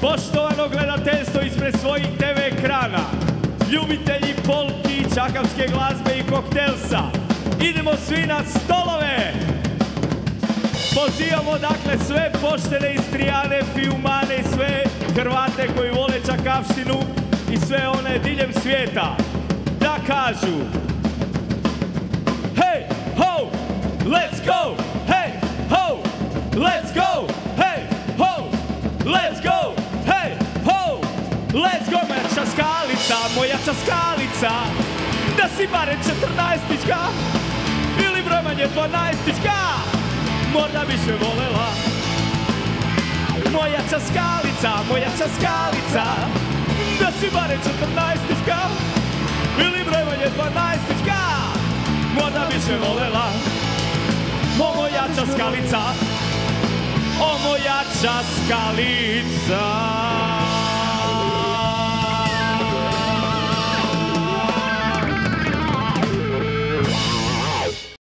Poštovano gledateljstvo ispred svojih TV ekrana, ljubitelji polki, čakavske glazbe i koktelsa, idemo svi na stolove! Pozivamo dakle sve poštene istrijane, fiumane i sve Hrvate koji vole čakavštinu i sve one diljem svijeta da kažu Hey, ho, let's go! Hey, ho, let's go! Hey, ho, let's go! Let's go! Moja časkalica, moja časkalica, da si barem četrnaestička ili broj manje dvanaestička, možda bi se volela. Moja časkalica, moja časkalica, da si barem četrnaestička ili broj manje dvanaestička, možda bi se volela. O moja časkalica, o moja časkalica.